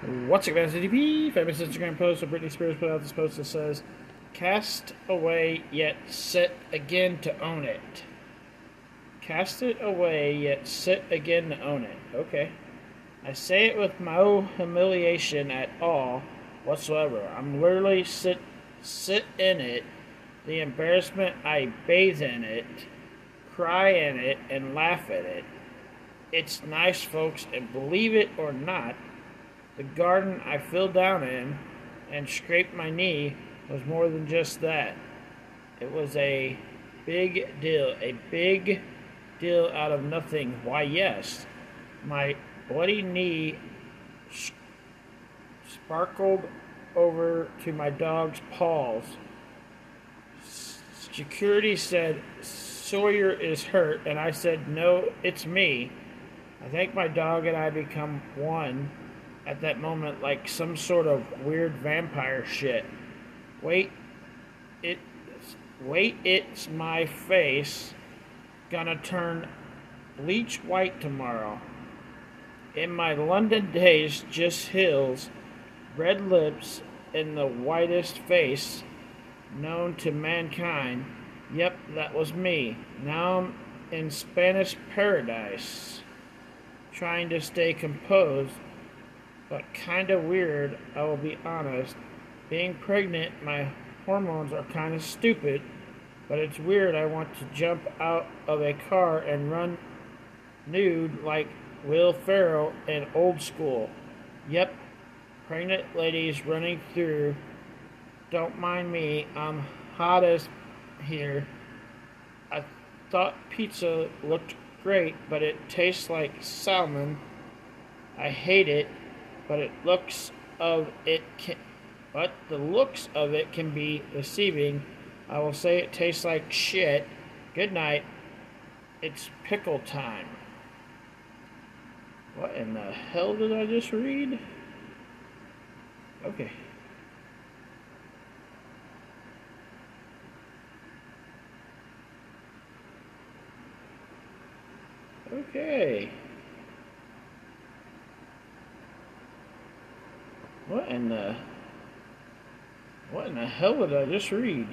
What's up, guys? CDP. Famous Instagram post. So Britney Spears put out this post that says, "Cast away, yet sit again to own it." Cast it away, yet sit again to own it. Okay. I say it with no humiliation at all whatsoever. I'm literally sit sit in it. The embarrassment I bathe in it, cry in it, and laugh at it. It's nice, folks, and believe it or not, the garden I fell down in and scraped my knee was more than just that. It was a big deal, a big deal out of nothing. Why, yes, my bloody knee sparkled over to my dog's paws. Security said Sawyer is hurt, and I said, No, it's me. I think my dog and I become one at that moment like some sort of weird vampire shit. Wait, it, wait, it's my face gonna turn bleach white tomorrow. In my London days, just hills, red lips, and the whitest face known to mankind. Yep, that was me. Now I'm in Spanish paradise, trying to stay composed but kind of weird, I will be honest. Being pregnant, my hormones are kind of stupid, but it's weird. I want to jump out of a car and run nude like Will Ferrell in old school. Yep, pregnant ladies running through. Don't mind me, I'm hot as here. I thought pizza looked great, but it tastes like salmon. I hate it but it looks of it can, but the looks of it can be deceiving. I will say it tastes like shit. Good night. It's pickle time. What in the hell did I just read? Okay. Okay. What in the... What in the hell did I just read?